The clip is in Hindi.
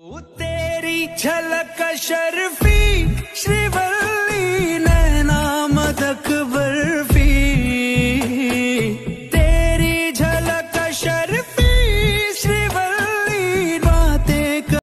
तेरी झलक शर्फी श्रीवल्ली नैना मदक